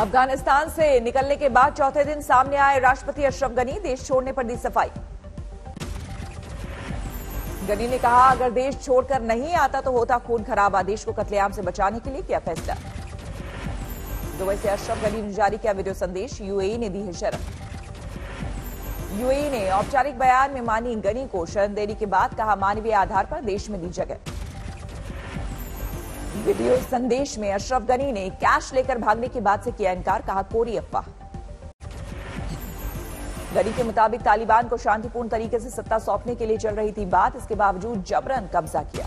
अफ़गानिस्तान से निकलने के बाद चौथे दिन सामने आए राष्ट्रपति अशरफ गनी, देश छोड़ने पर दी सफ़ाई। गनी ने कहा, अगर देश छोड़कर नहीं आता तो होता खून खराब आदेश को कतलेआम से बचाने के लिए किया फैसला। दुबई से अशरफ गनी ने जारी किया वीडियो संदेश, यूएई ने दी है शरण। यूएई ने औपचारिक बयान में मानी गनी को शरण देने के बाद कहा, मानवीय आधार पर देश में दी जगह। वीडियो संदेश में अशरफ गनी ने कैश लेकर भागने की बात से किया इनकार, कहा कोरी अफवाह। गनी के मुताबिक तालिबान को शांतिपूर्ण तरीके से सत्ता सौंपने के लिए चल रही थी बात, इसके बावजूद जबरन कब्जा किया।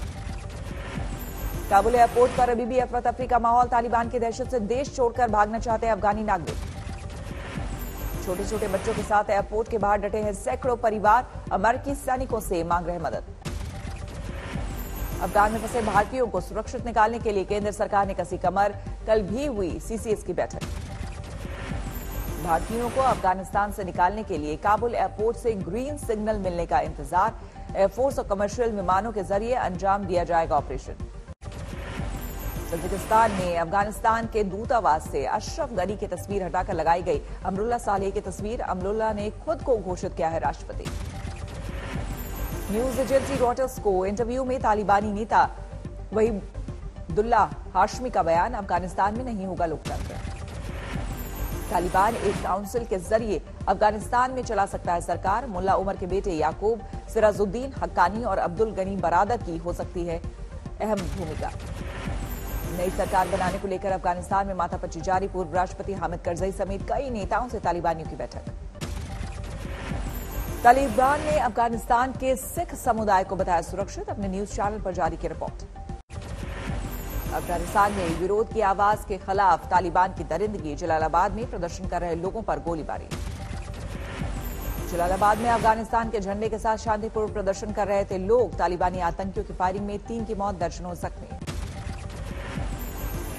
काबुल एयरपोर्ट पर अभी भी अफरा तफरी का माहौल, तालिबान की दहशत से देश छोड़कर भागना चाहते हैं अफगानी नागरिक। छोटे छोटे बच्चों के साथ एयरपोर्ट के बाहर डटे हैं सैकड़ों परिवार, अमेरिकी सैनिकों से मांग रहे मदद। अफगान में फंसे भारतीयों को सुरक्षित निकालने के लिए केंद्र सरकार ने कसी कमर। कल भी हुई सीसीएस की बैठक। भारतीयों को अफ़गानिस्तान से निकालने के लिए काबुल एयरपोर्ट से ग्रीन सिग्नल मिलने का इंतज़ार। एयरफोर्स और कमर्शियल विमानों के ज़रिए अंजाम दिया जाएगा ऑपरेशन। तजिकिस्तान में अफ़गानिस्तान के दूतावास से अशरफ गनी की तस्वीर हटाकर लगाई गई। अमरुल्ला सालेह की तस्वीर। अमरुल्ला ने खुद को घोषित किया है राष्ट्रपति। न्यूज़ एजेंसी रॉटर्स को इंटरव्यू में तालिबानी नेता वही दुल्ला हाशमी का बयान, अफ़गानिस्तान में नहीं होगा लोकतंत्र। तालिबान एक काउंसिल के ज़रिए अफ़गानिस्तान में चला सकता है सरकार। मुल्ला उमर के बेटे याकूब सिराजुद्दीन हक्कानी और अब्दुल गनी बरादर की हो सकती है अहम भूमिका। नई सरकार बनाने को लेकर अफ़गानिस्तान में माथापच्ची जारी, पूर्व राष्ट्रपति हामिद करजई समेत कई नेताओं से तालिबानियों की बैठक। तालिबान ने अफ़गानिस्तान के सिख समुदाय को बताया सुरक्षित, अपने न्यूज़ चैनल पर जारी की रिपोर्ट। अफ़गानिस्तान में विरोध की आवाज़ के खिलाफ तालिबान की दरिंदगी, जलालाबाद में प्रदर्शन कर रहे लोगों पर गोलीबारी। जलालाबाद में अफ़गानिस्तान के झंडे के साथ शांतिपूर्ण प्रदर्शन कर रहे थे लोग। तालिबानी आतंकियों की फायरिंग में तीन की मौत, दर्जनों जख्मी।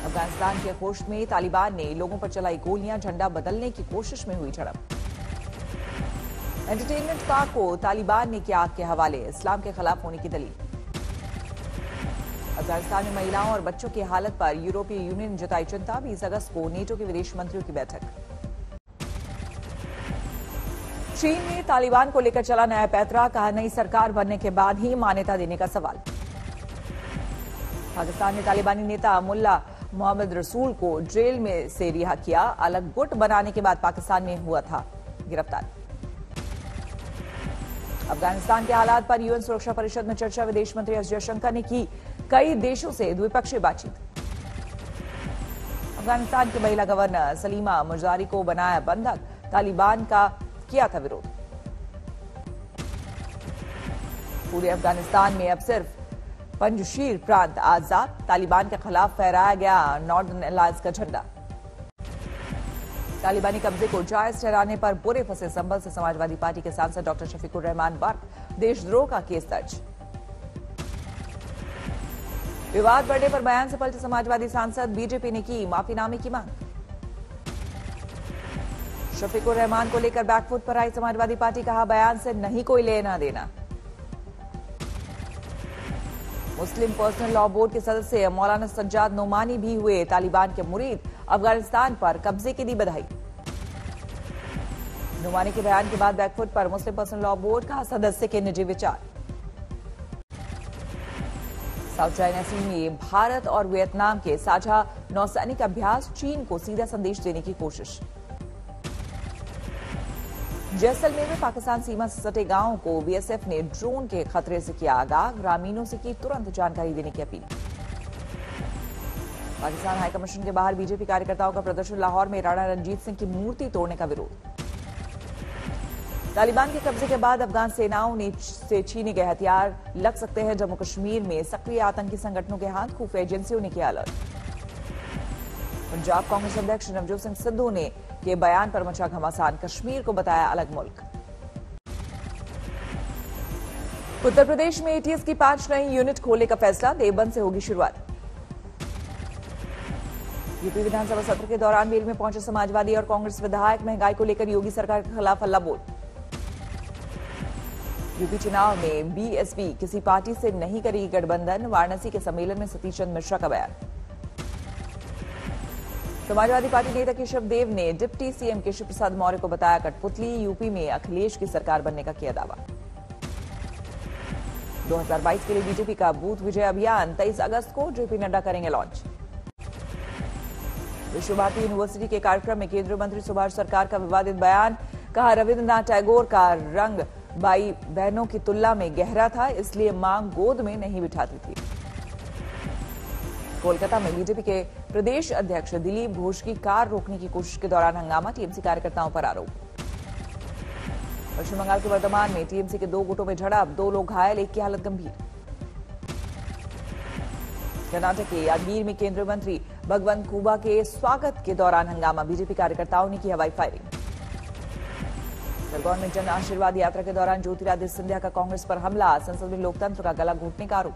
अफ़गानिस्तान के खोश में तालिबान ने लोगों पर चलाई गोलियाँ। झंडा बदलने की कोशिश में हुई झड़प। एंटरटेनमेंट पार्क को तालिबान ने किया आग के हवाले, इस्लाम के खिलाफ होने की दलील। अफ़गानिस्तान में महिलाओं और बच्चों की हालत पर यूरोपीय यूनियन जताई चिंता, बीस अगस्त को नेटो के विदेश मंत्रियों की बैठक। चीन ने तालिबान को लेकर चला नया पैतरा, कहा नई सरकार बनने के बाद ही मान्यता देने का सवाल। पाकिस्तान ने तालिबानी नेता मुल्ला मोहम्मद रसूल को जेल में से रिहा किया, अलग गुट बनाने के बाद पाकिस्तान में हुआ था गिरफ़्तार। अफ़गानिस्तान के हालात पर यूएन सुरक्षा परिषद में चर्चा विदेश मंत्री एस जयशंकर ने की। कई देशों से द्विपक्षीय बातचीत। अफ़गानिस्तान की महिला गवर्नर सलीमा मुजारी को बनाया बंधक। तालिबान का किया था विरोध। पूरे अफ़गानिस्तान में अब सिर्फ़ पंजशीर प्रांत आज़ाद। तालिबान के खिलाफ फहराया गया नॉर्दर्न अलायंस का झंडा। तालिबानी कब्जे को जायज़ ठहराने पर बुरे फंसे संबल से समाजवादी पार्टी के सांसद डॉक्टर शफीकुर रहमान बर्क देशद्रोह का केस दर्ज। विवाद बढ़ने पर बयान से पलटे समाजवादी सांसद बीजेपी ने की माफीनामे की मांग। शफीकुर रहमान को लेकर बैकफुट पर आई समाजवादी पार्टी, कहा बयान से नहीं कोई लेना देना। मुस्लिम पर्सनल लॉ बोर्ड के सदस्य मौलाना सज्जाद नोमानी भी हुए तालिबान के मुरीद। अफ़गानिस्तान पर कब्जे की दी बधाई। नोमानी के बयान के बाद बैकफुट पर मुस्लिम पर्सनल लॉ बोर्ड का सदस्य के निजी विचार। साउथ चाइना सी में भारत और वियतनाम के साझा नौसैनिक अभ्यास चीन को सीधा संदेश देने की कोशिश। जैसलमेर में पाकिस्तान सीमा से सटे गाँवों को बीएसएफ ने ड्रोन के खतरे से किया आगाह। ग्रामीणों से की तुरंत जानकारी देने की अपील। पाकिस्तान हाईकमीशन के बाहर बीजेपी कार्यकर्ताओं का प्रदर्शन लाहौर में। राणा रंजीत सिंह की मूर्ति तोड़ने का विरोध। तालिबान के कब्जे के बाद अफगान सेनाओं ने से छीने गए हथियार। लग सकते हैं जम्मू कश्मीर में सक्रिय आतंकी संगठनों के हाथ खुफिया एजेंसियों ने किया अलर्ट। पंजाब कांग्रेस अध्यक्ष नवजोत सिंह सिद्धू ने के बयान पर मचा घमासान। कश्मीर को बताया अलग मुल्क। उत्तर प्रदेश में एटीएस की पाँच नई यूनिट खोलने का फैसला। देवबंद से होगी शुरुआत। यूपी विधानसभा सत्र के दौरान मेल में पहुँचे समाजवादी और कांग्रेस विधायक, महँगाई को लेकर योगी सरकार के खिलाफ हल्ला बोल यूपी चुनाव में बीएसपी किसी पार्टी से नहीं करेगी गठबंधन, वाराणसी के सम्मेलन में सतीश चंद मिश्रा का बयान। समाजवादी पार्टी नेता केशव देव ने डिप्टी सीएम केशव प्रसाद मौर्य को बताया कठपुतली, यूपी में अखिलेश की सरकार बनने का किया दावा। 2022 के लिए बीजेपी का बूथ विजय अभियान 23 अगस्त को जेपी नड्डा करेंगे लॉन्च। विश्व भारती यूनिवर्सिटी के कार्यक्रम में केंद्रीय मंत्री सुभाष सरकार का विवादित बयान, कहा रविन्द्रनाथ टैगोर का रंग भाई बहनों की तुलना में गहरा था, इसलिए माँ गोद में नहीं बिठाती थी। कोलकाता में बीजेपी के प्रदेश अध्यक्ष दिलीप घोष की कार रोकने की कोशिश के दौरान हंगामा, टीएमसी कार्यकर्ताओं पर आरोप। पश्चिम बंगाल के वर्तमान में टीएमसी के दो गुटों में झड़प, दो लोग घायल, एक की हालत गंभीर। कर्नाटक के यादगीर में केंद्रीय मंत्री भगवंत खूबा के स्वागत के दौरान हंगामा। बीजेपी कार्यकर्ताओं ने की हवाई फायरिंग। खरगोन में जन आशीर्वाद यात्रा के दौरान ज्योतिरादित्य सिंधिया का कांग्रेस पर हमला। संसद में लोकतंत्र का गला घोटने का आरोप।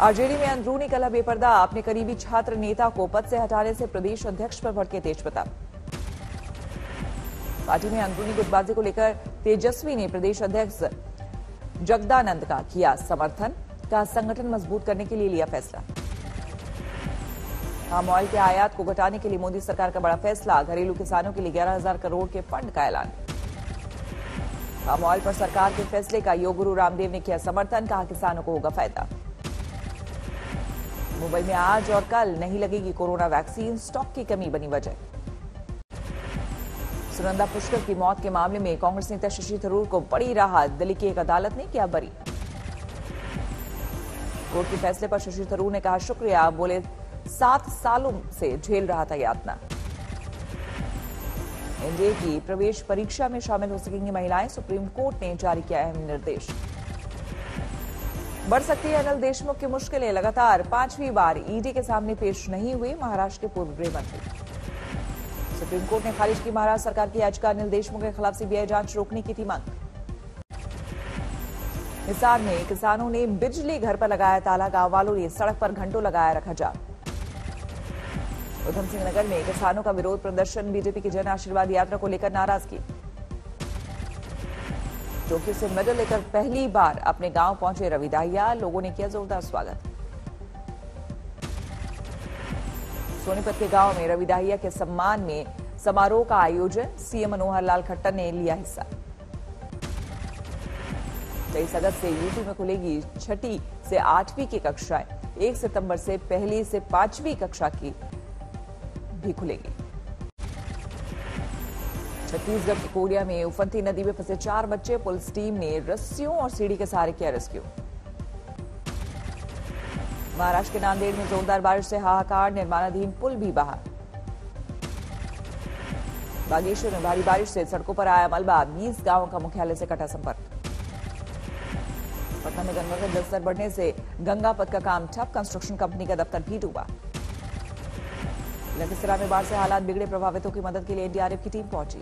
आरजेडी में अंदरूनी कला बेपर्दा। अपने करीबी छात्र नेता को पद से हटाने से प्रदेश अध्यक्ष पर भड़के तेजप्रताप पार्टी में अंदरूनी गुटबाजी को लेकर तेजस्वी ने प्रदेश अध्यक्ष जगदानंद का किया समर्थन, का संगठन मज़बूत करने के लिए लिया फैसला। पाम ऑयल के आयात को घटाने के लिए मोदी सरकार का बड़ा फैसला। घरेलू किसानों के लिए ग्यारह हज़ार करोड़ के फंड का ऐलान। पाम ऑयल पर सरकार के फैसले का योग गुरु रामदेव ने किया समर्थन, कहा किसानों को होगा फ़ायदा। मुंबई में आज और कल नहीं लगेगी कोरोना वैक्सीन, स्टॉक की कमी बनी वजह। सुनंदा पुष्कर की मौत के मामले में कांग्रेस नेता शशि थरूर को बड़ी राहत, दिल्ली की एक अदालत ने किया बरी। कोर्ट के फैसले पर शशि थरूर ने कहा, शुक्रिया। बोले सात सालों से झेल रहा था यातना। एनडीए की प्रवेश परीक्षा में शामिल हो सकेंगी महिलाएँ, सुप्रीम कोर्ट ने जारी किया अहम निर्देश। बढ़ सकती है अनिल देशमुख की मुश्किलें, लगातार पांचवी बार ईडी के सामने पेश नहीं हुए महाराष्ट्र के पूर्व गृह मंत्री। सुप्रीम कोर्ट ने खारिज की महाराष्ट्र सरकार की याचिका, अनिल देशमुख के खिलाफ सीबीआई जाँच रोकने की थी मांग। हिसार में किसानों ने बिजली घर पर लगाया ताला, गाँव वालों ने सड़क पर घंटों लगाया रखा जाल उधम सिंह नगर में किसानों का विरोध, प्रदर्शन, बीजेपी की जन आशीर्वाद यात्रा को लेकर नाराज़गी। टोक्यो से मेडल लेकर पहली बार अपने गाँव पहुँचे रवि दाहिया, लोगों ने किया जोरदार स्वागत। सोनीपत के गाँव में रवि दाहिया के सम्मान में समारोह का आयोजन, सीएम मनोहर लाल खट्टर ने लिया हिस्सा। तेईस अगस्त से यूपी में खुलेगी छठी से आठवीं की कक्षाएँ। एक सितंबर से पहली से पांचवी कक्षा की भी खुलेगी। छत्तीसगढ़ के कोरिया में उफंती नदी में फंसे चार बच्चे, पुलिस टीम ने रस्सियों और सीढ़ी के सहारे किया रेस्क्यू। महाराष्ट्र के नांदेड़ में जोरदार बारिश से हाहाकार, निर्माणाधीन पुल भी बहा। बागेश्वर में भारी बारिश से सड़कों पर आया मलबा बीस गाँवों का मुख्यालय से कटा संपर्क। पटना में गंगा का जलस्तर बढ़ने से गंगा पथ का काम ठप, कंस्ट्रक्शन कंपनी का दफ्तर भी डूबा। लखीसराय में बाढ़ से हालात बिगड़े, प्रभावितों की मदद के लिए एनडीआरएफ की टीम पहुँची।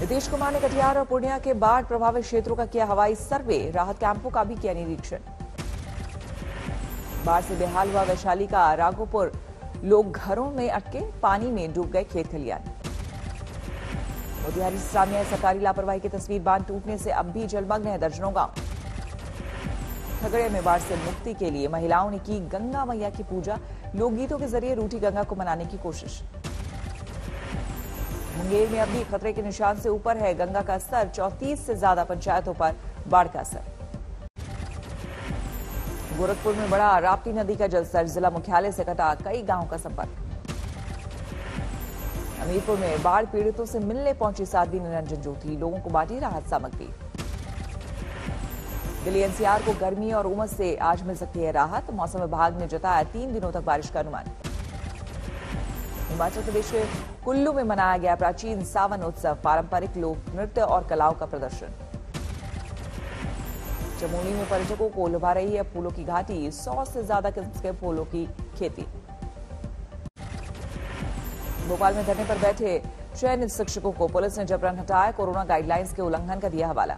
नीतीश कुमार ने कटिहार और पूर्णिया के बाढ़ प्रभावित क्षेत्रों का किया हवाई सर्वे, राहत कैंपों का भी किया निरीक्षण। बाढ़ से बेहाल हुआ वैशाली का राघोपुर, लोग घरों में अटके पानी में डूब गए खेत खलियान। मोतिहारी सामने सरकारी लापरवाही की तस्वीर, बाँध टूटने से अब भी जलमग्न है दर्जनों गाँव। खगड़े में बाढ़ से मुक्ति के लिए महिलाओं ने की गंगा मैया की पूजा। लोकगीतों के ज़रिए रूठी गंगा को मनाने की कोशिश। मुंगेर में अभी खतरे के निशान से ऊपर है। गंगा का स्तर चौतीस से ज़्यादा पंचायतों पर बाढ़ का असर। गोरखपुर में बड़ा राप्ती नदी का जलस्तर। जिला मुख्यालय से कटा कई गाँवों का संपर्क। हमीरपुर में बाढ़ पीड़ितों से मिलने पहुँची साध्वी निरंजन ज्योति। लोगों को बांटी राहत सामग्री। दिल्ली एनसीआर को गर्मी और उमस से आज मिल सकती है राहत। मौसम विभाग ने जताया तीन दिनों तक बारिश का अनुमान। हिमाचल प्रदेश के कुल्लू में मनाया गया प्राचीन सावन उत्सव, पारंपरिक लोक नृत्य और कलाओं का प्रदर्शन। चमोली में पर्यटकों को लुभा रही है फूलों की घाटी, सौ से ज़्यादा किस्म के फूलों की खेती। भोपाल में धरने पर बैठे चयनित शिक्षकों को पुलिस ने जबरन हटाया, कोरोना गाइडलाइंस के उल्लंघन का दिया हवाला।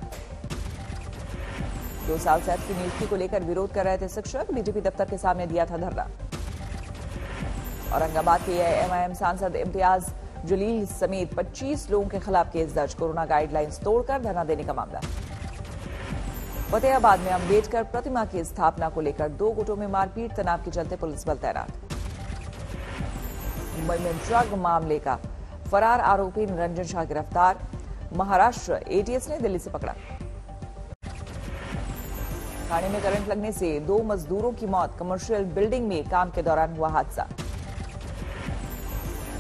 दो साल से की नियुक्ति को लेकर विरोध कर रहे थे शिक्षक, बीजेपी दफ्तर के सामने दिया था धरना। औरंगाबाद के एमआईएम सांसद इम्तियाज़ जलील समेत 25 लोगों के खिलाफ केस दर्ज, कोरोना गाइडलाइंस तोड़कर धरना देने का मामला। फतेहाबाद में अंबेडकर प्रतिमा की स्थापना को लेकर दो गुटों में मारपीट, तनाव के चलते पुलिस बल तैनात। मुंबई में ड्रग मामले का फरार आरोपी निरंजन शाह गिरफ़्तार, महाराष्ट्र एटीएस ने दिल्ली से पकड़ा। थाने में करंट लगने से दो मजदूरों की मौत। कमर्शियल बिल्डिंग में काम के दौरान हुआ हादसा।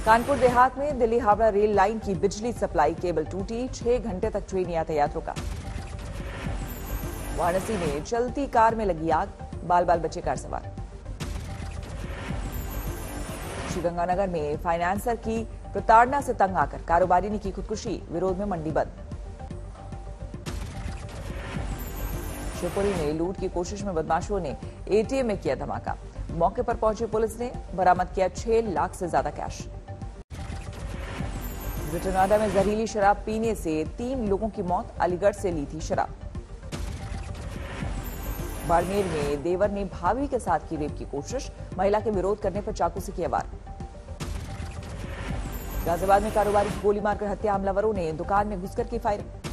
कानपुर देहात में दिल्ली हावड़ा रेल लाइन की बिजली सप्लाई केबल टूटी। छह घंटे तक ट्रेन यातायात रुका वाराणसी में चलती कार में लगी आग। बाल बाल बच्चे कार सवार। श्रीगंगानगर में फाइनेंसर की प्रताड़ना से तंग आकर। कारोबारी ने की खुदकुशी। विरोध में मंडी बंद। शिवपुरी में लूट की कोशिश में बदमाशों ने एटीएम में किया धमाका। मौके पर पहुँची पुलिस ने बरामद किया छह लाख से ज़्यादा कैश। ब्रिटेनवाडा में जहरीली शराब पीने से तीन लोगों की मौत, अलीगढ़ से ली थी शराब। बाड़मेर में देवर ने भाभी के साथ की रेप की कोशिश, महिला के विरोध करने पर चाकू से किया वार। गाजियाबाद में कारोबारी की गोली मारकर हत्या, हमलावरों ने दुकान में घुसकर की फायरिंग।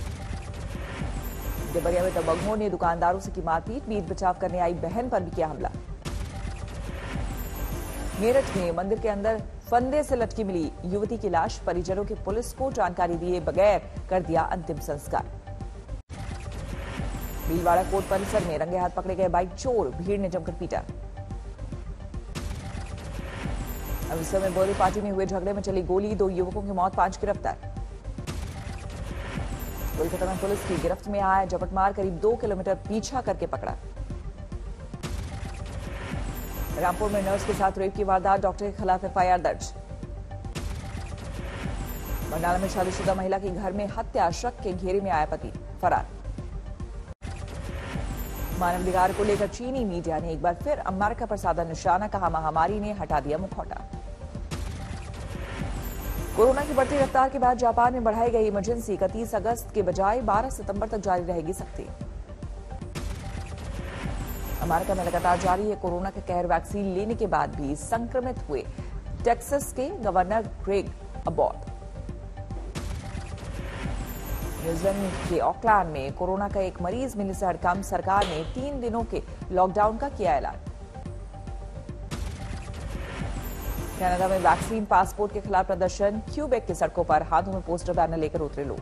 देवरिया में दबंगों ने दुकानदारों से की मारपीट। बीच बचाव करने आई बहन पर भी किया हमला। मेरठ में मंदिर के अंदर फंदे से लटकी मिली युवती की लाश। परिजनों की पुलिस को जानकारी दिए बगैर कर दिया अंतिम संस्कार। भीलवाड़ा कोर्ट परिसर में रंगे हाथ पकड़े गए बाइक चोर। भीड़ ने जमकर पीटा। अमृतसर में बोरी पार्टी में हुए झगड़े में चली गोली। दो युवकों की मौत, पाँच गिरफ़्तार। कोलकाता में पुलिस की गिरफ्त में आया, झपटमार करीब दो किलोमीटर पीछा करके पकड़ा। रामपुर में नर्स के साथ रेप की वारदात, डॉक्टर के खिलाफ एफआईआर दर्ज। बंडाला में शादीशुदा महिला के घर में हत्या, शक के घेरे में आया पति, फरार। मानवाधिकार को लेकर चीनी मीडिया ने एक बार फिर अमेरिका पर साधा निशाना कहा, महामारी ने हटा दिया मुखौटा। कोरोना की बढ़ती रफ्तार के बाद जापान में बढ़ाई गई इमरजेंसी इकतीस अगस्त के बजाय 12 सितंबर तक जारी रहेगी सख्ती। अमेरिका में लगातार जारी है कोरोना का कहर वैक्सीन लेने के बाद भी संक्रमित हुए टेक्सास के गवर्नर ग्रेग अबॉट न्यूजीलैंड के ऑकलैंड में कोरोना का एक मरीज़ मिलने से हड़कम सरकार ने तीन दिनों के लॉकडाउन का किया ऐलान। कनाडा में वैक्सीन, पासपोर्ट के खिलाफ प्रदर्शन, क्यूबेक की सड़कों पर हाथों में पोस्टर बैनर लेकर उतरे लोग।